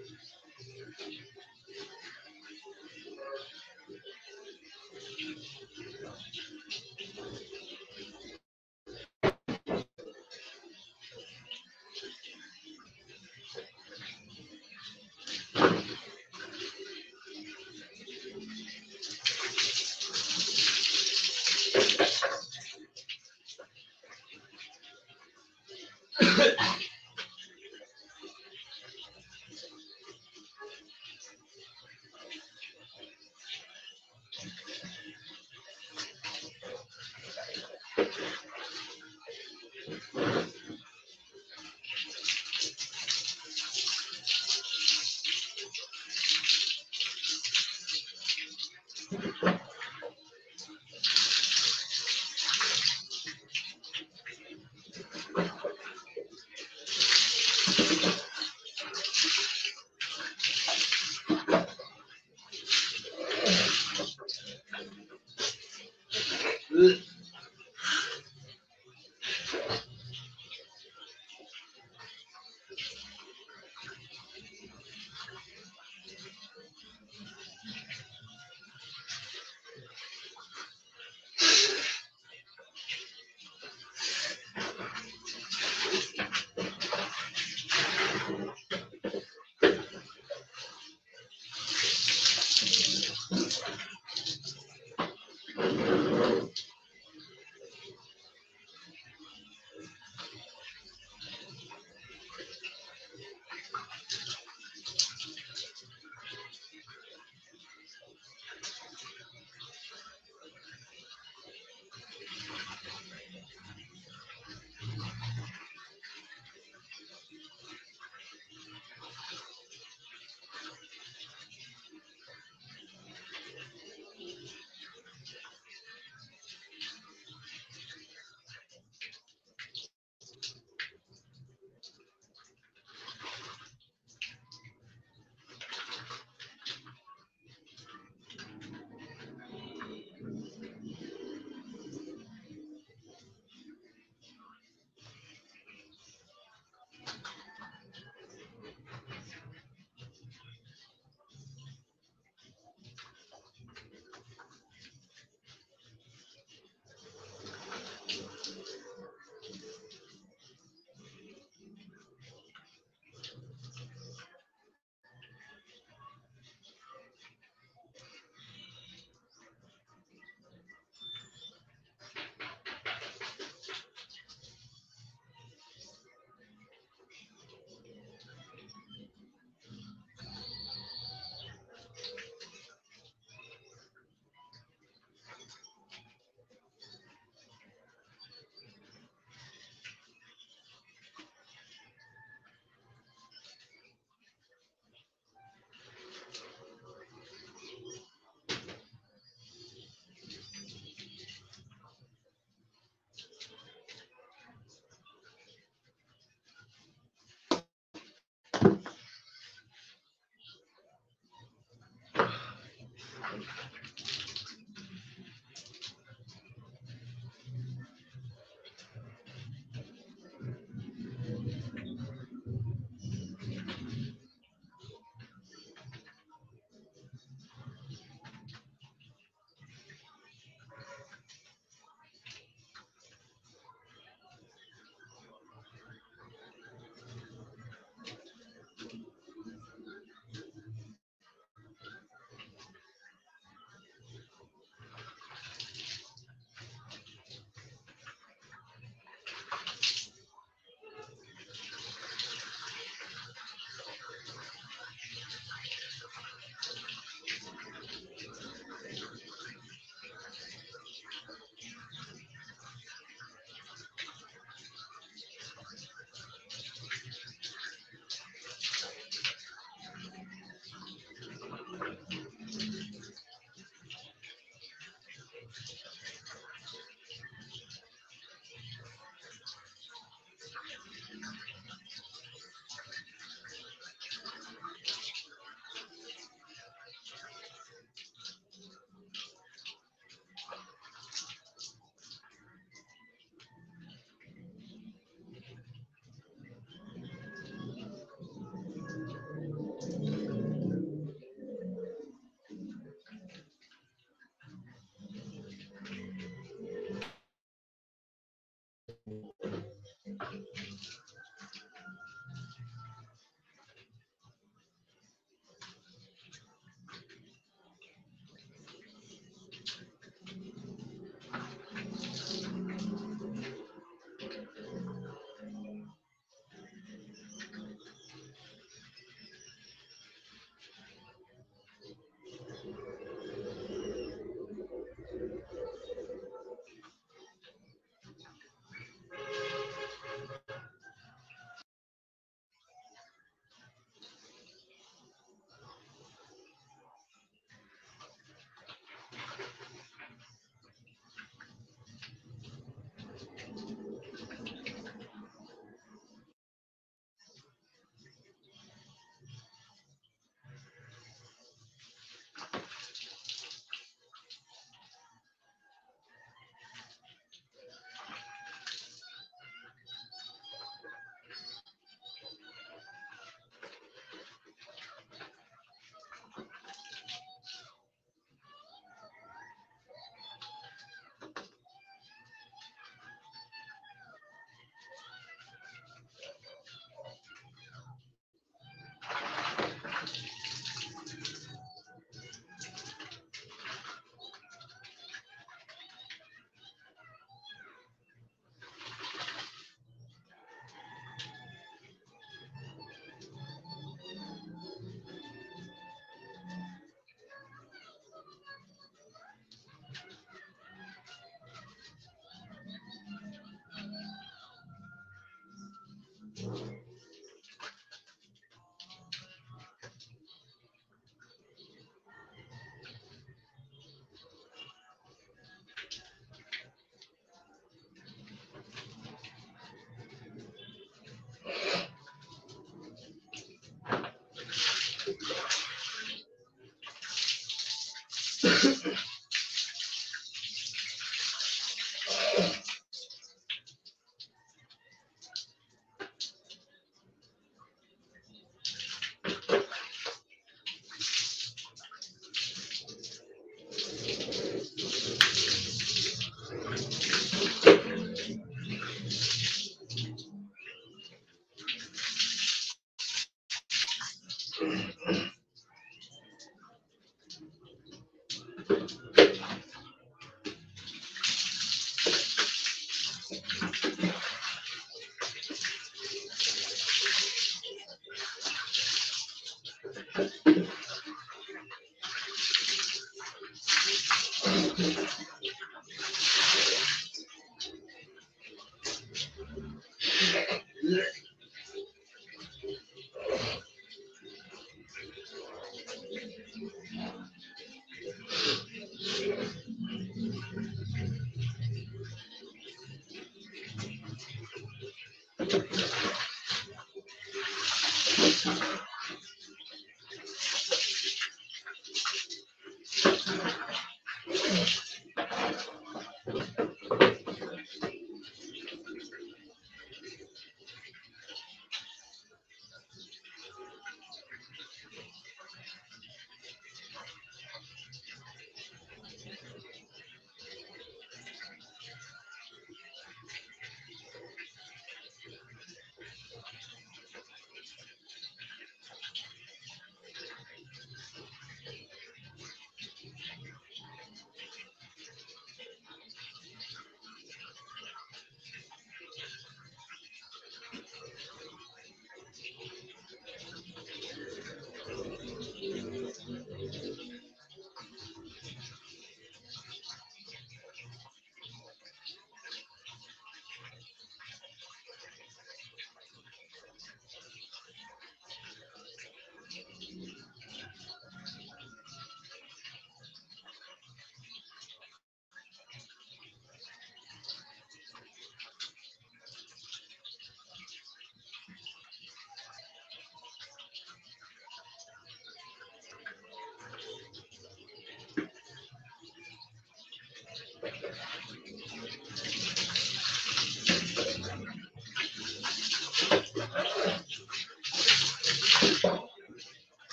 何 just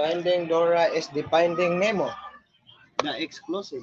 Finding Dora is the Finding Nemo. The exclusive.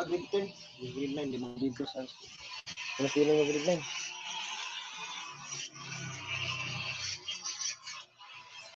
Ah, grade 10. Grade 9, di mo grade 2 sa Ano sila mo grade 9?